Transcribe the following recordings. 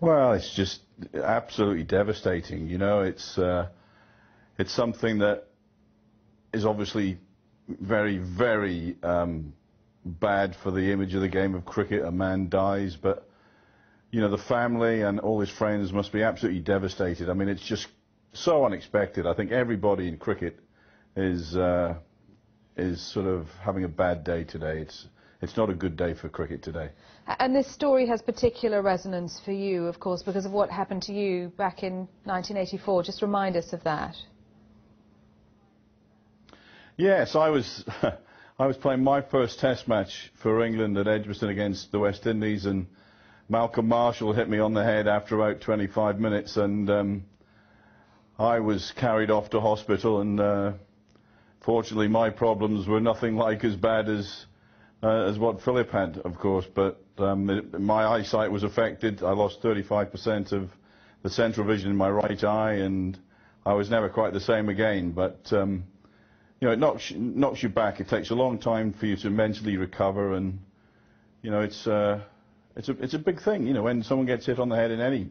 Well, it's just absolutely devastating. You know, it's uh, it's something that is obviously very, very um, bad for the image of the game of cricket. A man dies, but you know the family and all his friends must be absolutely devastated. I mean, it's just so unexpected. I think everybody in cricket is uh, is sort of having a bad day today. It's it's not a good day for cricket today. And this story has particular resonance for you, of course, because of what happened to you back in 1984. Just remind us of that. Yes, I was I was playing my first Test match for England at Edgbaston against the West Indies, and Malcolm Marshall hit me on the head after about 25 minutes, and um, I was carried off to hospital, and uh, fortunately my problems were nothing like as bad as uh, as what Phillip had, of course, but um, it, my eyesight was affected. I lost 35% of the central vision in my right eye, and I was never quite the same again. But um, you know, it knocks, knocks you back. It takes a long time for you to mentally recover, and you know, it's uh, it's a it's a big thing. You know, when someone gets hit on the head in any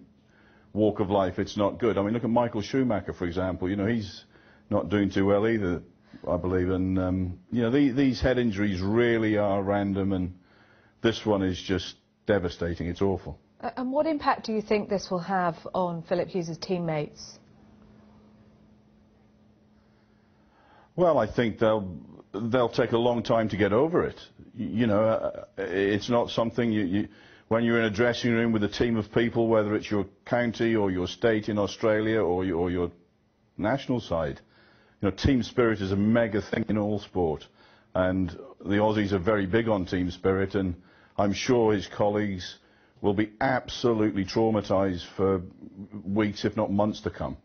walk of life, it's not good. I mean, look at Michael Schumacher, for example. You know, he's not doing too well either. I believe. And, um, you know, the, these head injuries really are random, and this one is just devastating. It's awful. Uh, and what impact do you think this will have on Phillip Hughes' teammates? Well, I think they'll they'll take a long time to get over it. You know, uh, it's not something you, you when you're in a dressing room with a team of people, whether it's your county or your state in Australia or your, or your national side you know, team spirit is a mega thing in all sport, and the Aussies are very big on team spirit, and I'm sure his colleagues will be absolutely traumatised for weeks, if not months, to come.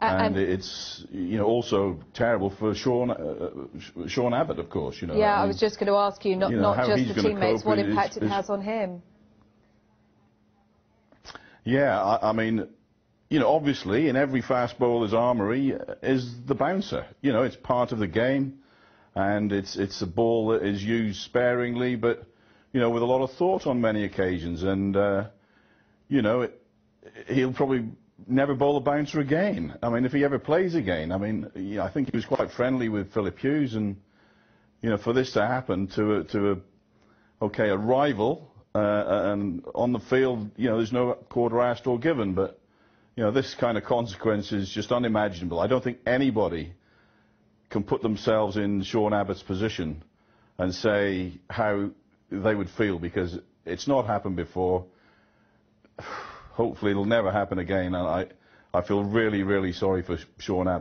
Uh, and, it's you know also terrible for Sean uh, Sean Abbott, of course. You know. Yeah, I, mean, I was just going to ask you, not, you know, not just the teammates, what impact is, it has on him. Yeah, I, I mean, you know, obviously in every fast bowler's armoury is the bouncer. You know, it's part of the game, and it's it's a ball that is used sparingly, but you know, with a lot of thought on many occasions. And uh, you know, it, he'll probably never bowl a bouncer again. I mean, if he ever plays again, I mean, I think he was quite friendly with Phillip Hughes, and you know, for this to happen to a, to a okay a rival, uh, and on the field, you know, there's no quarter asked or given, but you know, this kind of consequence is just unimaginable. I don't think anybody can put themselves in Sean Abbott's position and say how they would feel because it's not happened before. Hopefully it'll never happen again. And I, I feel really, really sorry for Sean Abbott.